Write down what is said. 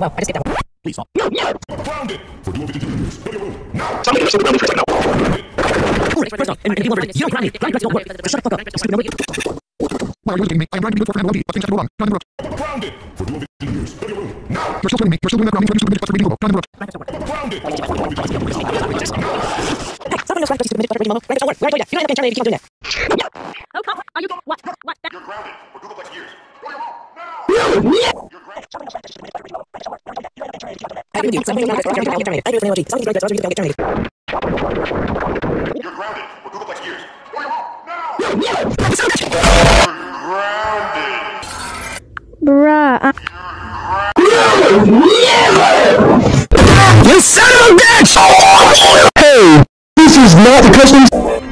Wow, I just skipped that one. Please stop. Grounded for dual vision years. Ready to move. Now. First off, and if you want to, you don't grind me. Grind don't work. Shut the fuck up. Stupid nobody. Why are you listening to me? I am to do it for Levy, but things have to go on. Trying to interrupt. Grounded for years. Ready to move. Now. You're still swimming me, you're still doing that grounding, you're still doing it, but to interrupt. Grind don't work. Grounded Oh, come on. Are you what? What? That, You're grounded for googolplex years. Ready to move. Now. You're grounded. I agree with you. Something like that. I get terminated. I agree with Fernando G. Something like that. Get terminated. You're grounded for googolplex years. Ready to move. Now. Grounded. Bruh. uh, You son of a bitch! is not the customs.